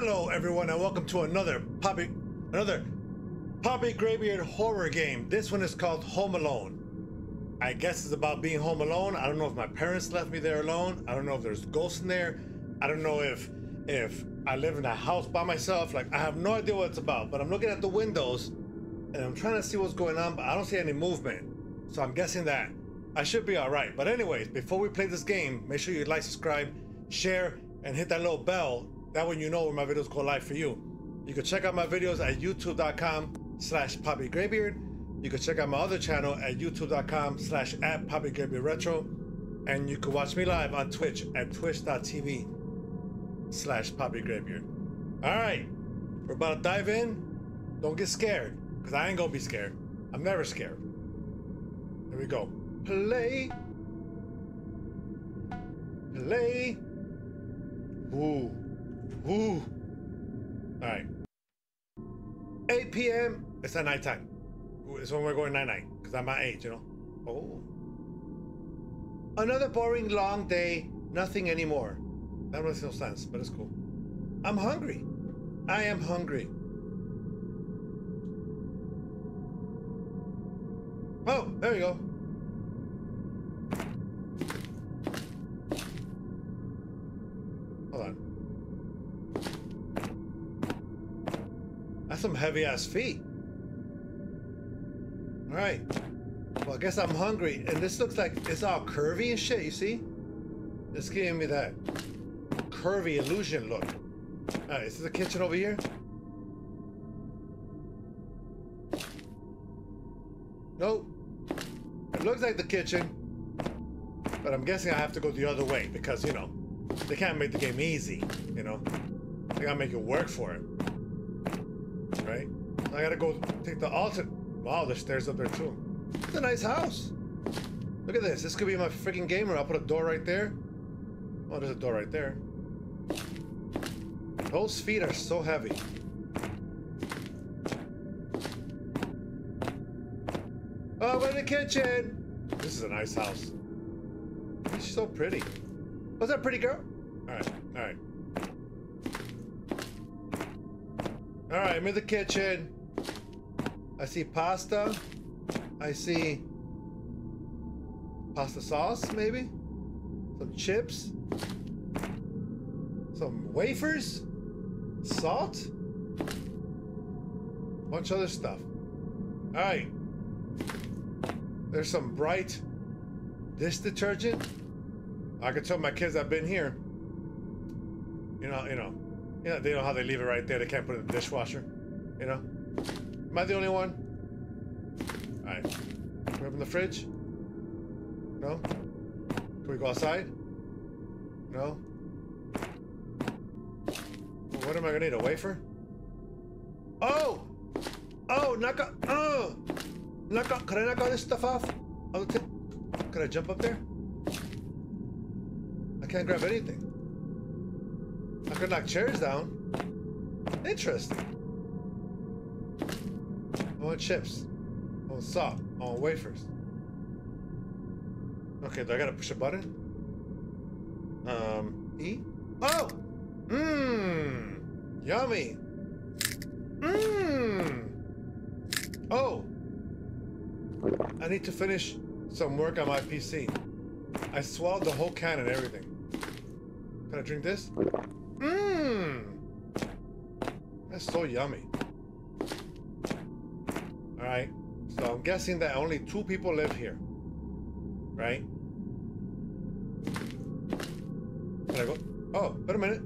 Hello, everyone, and welcome to another Papi, another Papi GrayBeard horror game. This one is called Home Alone. I guess it's about being home alone. I don't know if my parents left me there alone. I don't know if there's ghosts in there. I don't know if if I live in a house by myself. Like I have no idea what it's about. But I'm looking at the windows, and I'm trying to see what's going on, but I don't see any movement. So I'm guessing that I should be all right. But anyways, before we play this game, make sure you like, subscribe, share, and hit that little bell. That way you know when my videos go live for you. You can check out my videos at youtube.com slash Papi GrayBeard. You can check out my other channel at youtube.com slash at Retro. And you can watch me live on Twitch at twitch.tv slash Papi GrayBeard. All right, we're about to dive in. Don't get scared, because I ain't gonna be scared. I'm never scared. Here we go. Play. Play. Woo. Woo. All right. 8 p.m. It's at nighttime. It's when we're going night night because I'm my age, you know. Oh. Another boring long day. Nothing anymore. That makes no sense, but it's cool. I'm hungry. I am hungry. Oh, there you go. Heavy ass feet. All right. Well, I guess I'm hungry, and this looks like it's all curvy and shit. You see? It's giving me that curvy illusion look. All right, is this the kitchen over here? Nope. It looks like the kitchen, but I'm guessing I have to go the other way because, you know, they can't make the game easy, you know? They gotta make it work for it. Right? I gotta go take the alternate. Wow, there's stairs up there too. It's a nice house. Look at this. This could be my freaking game room. I'll put a door right there. Oh, there's a door right there. Those feet are so heavy. Oh, we're in the kitchen. This is a nice house. She's so pretty. What's that pretty girl? All right, all right. All right, I'm in the kitchen. I see pasta. I see pasta sauce, maybe? Some chips. Some wafers. Salt. Bunch of other stuff. All right. There's some bright dish detergent. I can tell my kids I've been here. You know, you know, you know, they know how they leave it right there. They can't put it in the dishwasher. You know? Am I the only one? Alright. Can we open the fridge? No? Can we go outside? No? What am I gonna need? A wafer? Oh! Oh, knock out. Oh! Knock out. Can I knock all this stuff off? Can I jump up there? I can't grab anything. I could knock chairs down. Interesting. I want chips. I want salt. I want wafers. Okay, do I gotta push a button? Um, E? Oh! Mmm! Yummy! Mmm! Oh! I need to finish some work on my PC. I swallowed the whole can and everything. Can I drink this? Mmm! That's so yummy. Alright, so I'm guessing that only two people live here. Right? Can I go? Oh, wait a minute.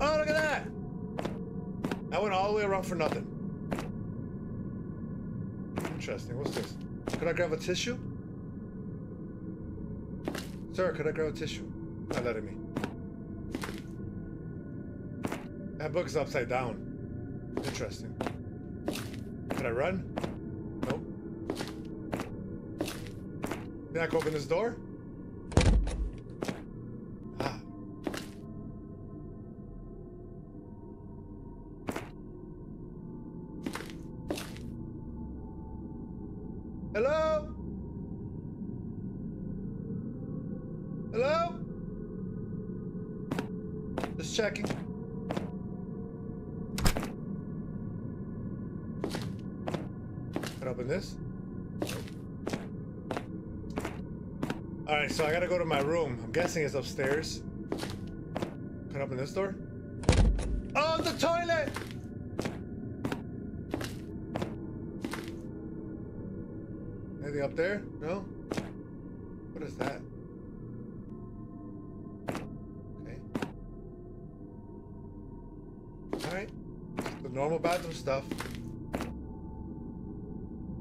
Oh, look at that! I went all the way around for nothing. Interesting. What's this? Could I grab a tissue? Sir, could I grab a tissue? Not letting me. That book is upside down. Interesting. Can I run? Nope. Can I open this door? Alright, so I gotta go to my room. I'm guessing it's upstairs. Can I open this door? Oh, the toilet! Anything up there? No? What is that? Okay. Alright. The normal bathroom stuff.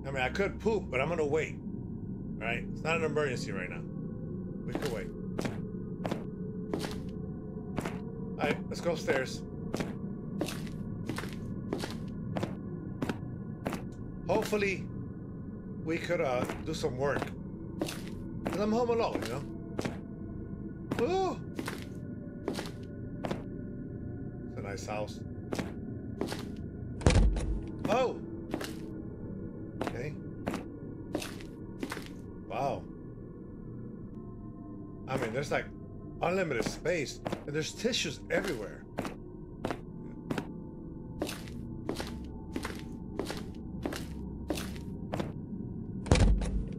I mean, I could poop, but I'm gonna wait. Alright? It's not an emergency right now. We can wait. Alright, let's go upstairs. Hopefully, we could uh, do some work. Because I'm home alone, you know? Ooh! It's a nice house. There's like unlimited space, and there's tissues everywhere.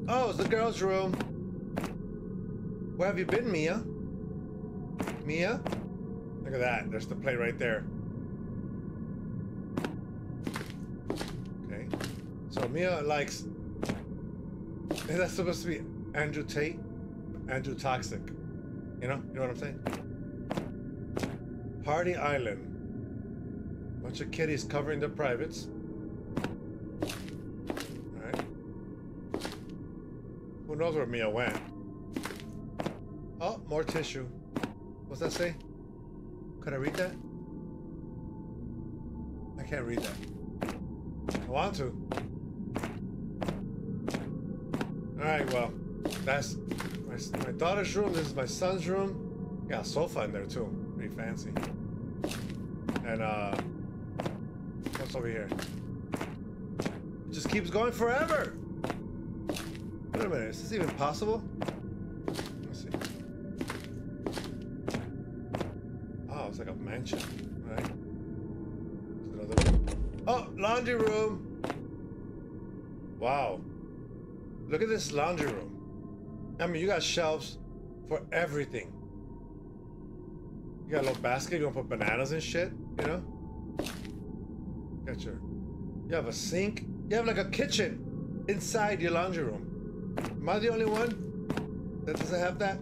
Oh, it's the girls' room. Where have you been, Mia? Mia? Look at that. There's the plate right there. Okay. So Mia likes. Is that supposed to be Andrew Tate? Andrew Toxic. You know? You know what I'm saying? Party Island. Bunch of kitties covering their privates. Alright. Who knows where Mia went? Oh, more tissue. What's that say? Could I read that? I can't read that. I want to. Alright, well, that's my, my daughter's room. This is my son's room. Got a sofa in there too. Pretty fancy. And uh what's over here? It just keeps going forever. Wait a minute, is this even possible? Let me see. Oh, it's like a mansion, right? Oh, laundry room. Wow. Look at this laundry room. I mean, you got shelves for everything. You got a little basket, you want to put bananas and shit, you know? Got your. You have a sink. You have like a kitchen inside your laundry room. Am I the only one that doesn't have that?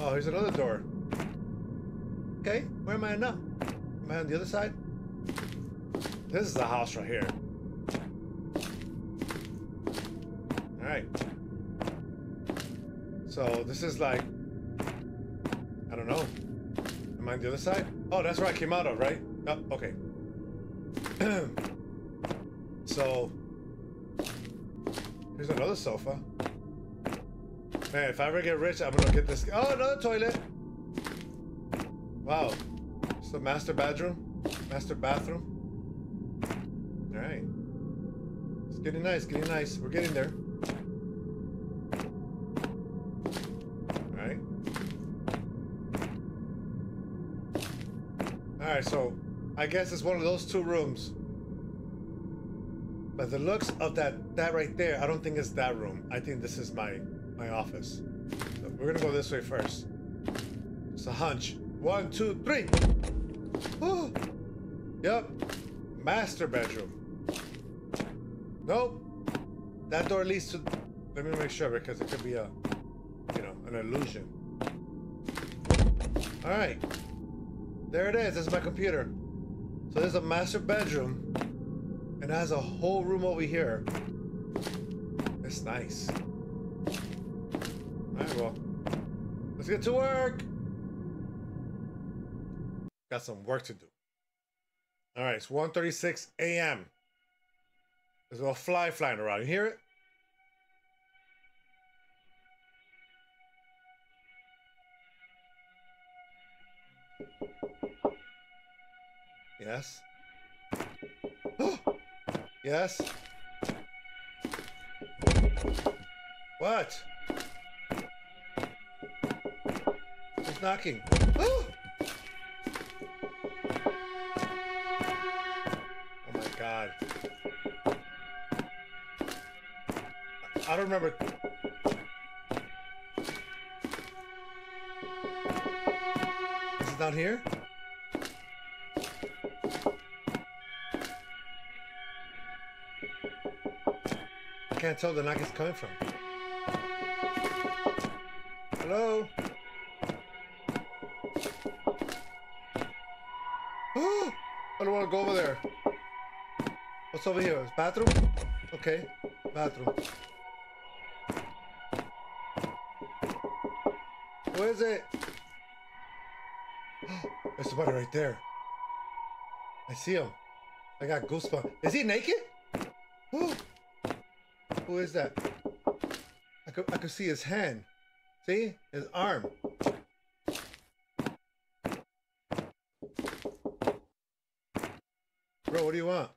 Oh, here's another door. Okay, where am I now? Am I on the other side? This is the house right here. Alright. So this is like, I don't know. Am I on the other side? Oh, that's where I came out of, right? Oh, okay. so, here's another sofa. Man, if I ever get rich, I'm gonna get this. Oh, another toilet. Wow. It's the master bedroom, master bathroom. All right. It's getting nice, getting nice. We're getting there. All right, so I guess it's one of those two rooms. But the looks of that that right there, I don't think it's that room. I think this is my my office. So we're gonna go this way first. It's a hunch. One, two, three. Oh. Yep. Master bedroom. Nope. That door leads to. Let me make sure because it could be a, you know, an illusion. All right. There it is. This is my computer. So there's a master bedroom, and it has a whole room over here. It's nice. All right, well, let's get to work. Got some work to do. All right, it's 1.36 a.m. There's a fly flying around. You hear it? Yes. yes. What? Who's knocking? Oh my god. I don't remember. Is it down here? Can't tell the knock is coming from. Hello? I don't want to go over there. What's over here? Bathroom? Okay, bathroom. Where is it? There's somebody right there. I see him. I got goosebumps. Is he naked? Who? Is that? I could, I could see his hand. See? His arm. Bro, what do you want?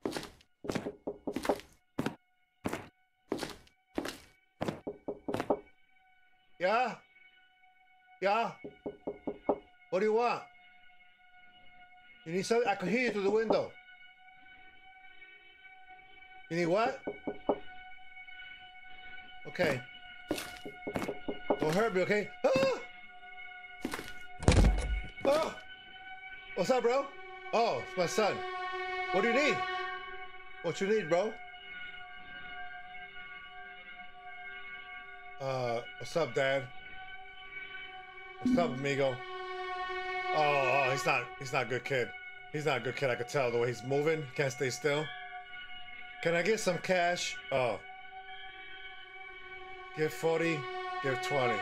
Yeah? Yeah? What do you want? You need something? I can hear you through the window. You need what? Okay. Don't hurt me, okay? Ah! Oh! What's up, bro? Oh, it's my son. What do you need? What you need, bro? Uh, what's up, Dad? What's up, amigo? Oh, oh, he's not, he's not a good kid. He's not a good kid, I could tell the way he's moving. Can't stay still. Can I get some cash? Oh. Give 40, give 20. I'm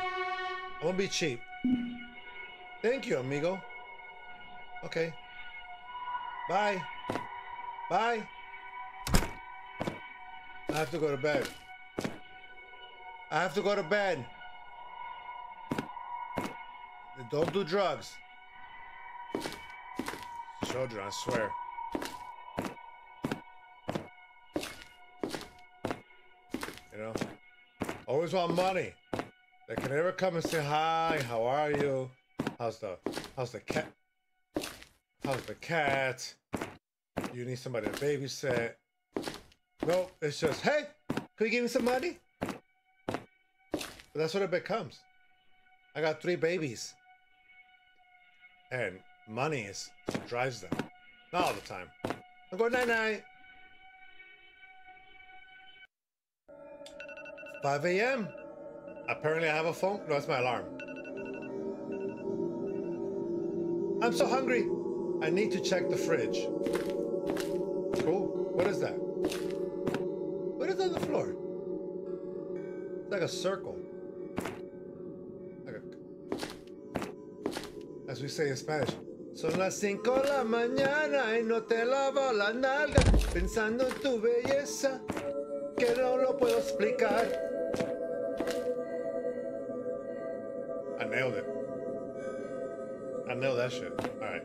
gonna be cheap. Thank you, amigo. Okay. Bye. Bye. I have to go to bed. I have to go to bed. Don't do drugs. Children, I swear. Always want money. They can never come and say hi, how are you? How's the how's the cat? How's the cat? You need somebody to babysit. Nope, it's just, hey, can you give me some money? But that's what it becomes. I got three babies. And money is drives them. Not all the time. I'm going night night. 5 a.m. Apparently I have a phone. No, it's my alarm. I'm so hungry. I need to check the fridge. Cool. What is that? What is on the floor? It's like a circle. Like as we say in Spanish. Son las cinco de la mañana y no te lavo la nalga pensando en tu belleza que no lo puedo explicar. Nailed it. I nailed that shit. All right.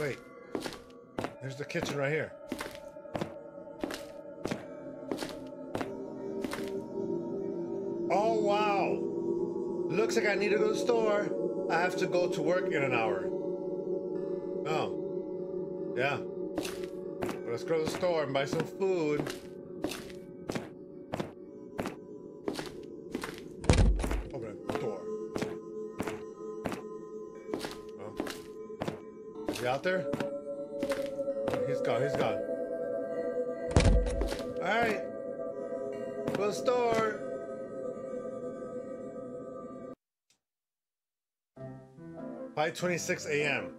Wait. There's the kitchen right here. Oh, wow. Looks like I need to go to the store. I have to go to work in an hour. Oh. Yeah. Let's go to the store and buy some food. Out there? He's gone, he's gone. Alright. The store. Five twenty-six a.m.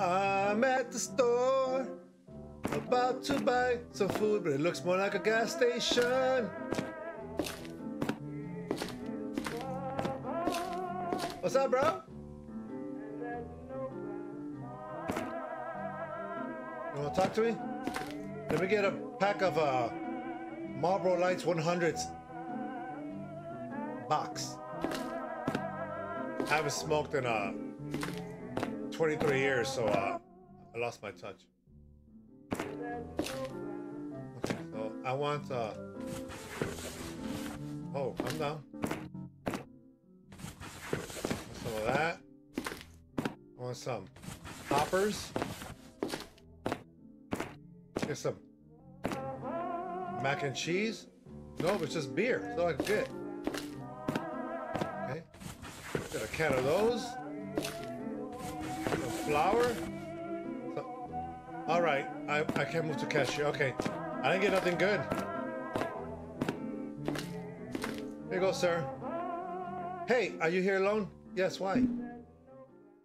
I'm at the store, about to buy some food, but it looks more like a gas station. What's up, bro? Want to talk to me? Let me get a pack of uh, Marlboro Lights 100s box. I haven't smoked in uh 23 years, so uh, I lost my touch. Okay, so I want uh oh, I'm down. Some of that. I want some poppers. Get some mac and cheese. No, it's just beer. All I can get. Okay. Get a can of those. Some flour. So- all right. I, I can't move to cashier. Okay. I didn't get nothing good. Here you go, sir. Hey, are you here alone? Yes, why?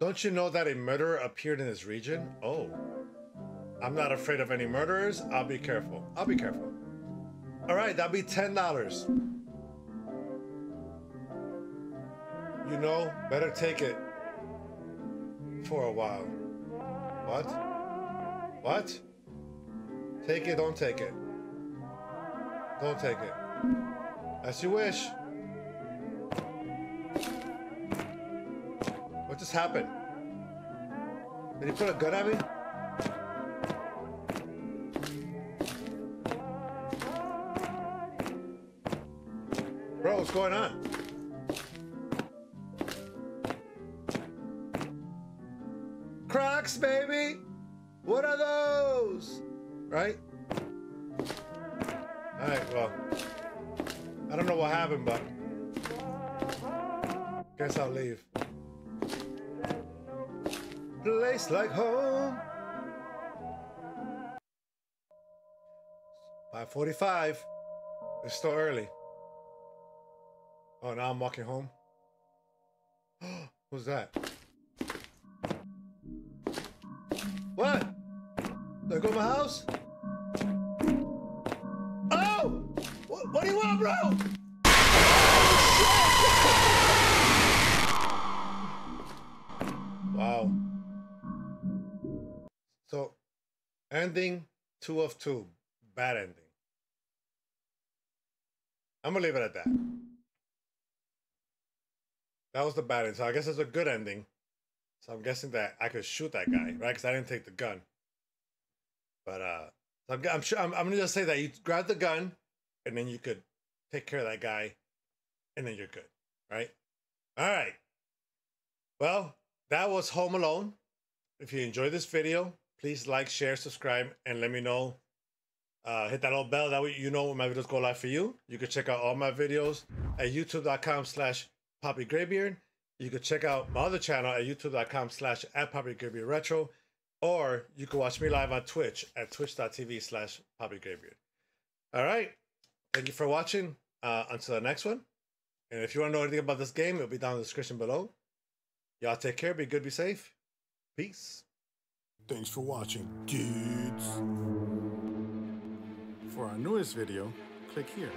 Don't you know that a murderer appeared in this region? Oh. I'm not afraid of any murderers. I'll be careful. I'll be careful. All right, that'll be $10. You know, better take it for a while. What? What? Take it, don't take it. Don't take it. As you wish. What just happened? Did he put a gun at me? What's going on? Crocs, baby! What are those? Right? Alright, well. I don't know what happened, but. Guess I'll leave. Place like home. By 545. It's still early. Oh, now I'm walking home. Who's that? What? Did I go to my house? Oh! What, what do you want, bro? Wow. So, ending two of two. Bad ending. I'm gonna leave it at that. That was the bad ending. So I guess it's a good ending. So I'm guessing that I could shoot that guy, right? Because I didn't take the gun. But uh, I'm, I'm sure I'm, I'm gonna just say that you grab the gun, and then you could take care of that guy, and then you're good, right? All right. Well, that was Home Alone. If you enjoyed this video, please like, share, subscribe, and let me know. Uh, hit that little bell. That way you know when my videos go live for you. You can check out all my videos at youtube.com slash Papi GrayBeard. You can check out my other channel at youtube.com slash at Papi GrayBeard Retro. Or you can watch me live on Twitch at twitch.tv slash Papi GrayBeard. All right. Thank you for watching. Uh, until the next one. And if you want to know anything about this game, it'll be down in the description below. Y'all take care. Be good. Be safe. Peace. Thanks for watching, dudes. For our newest video, click here.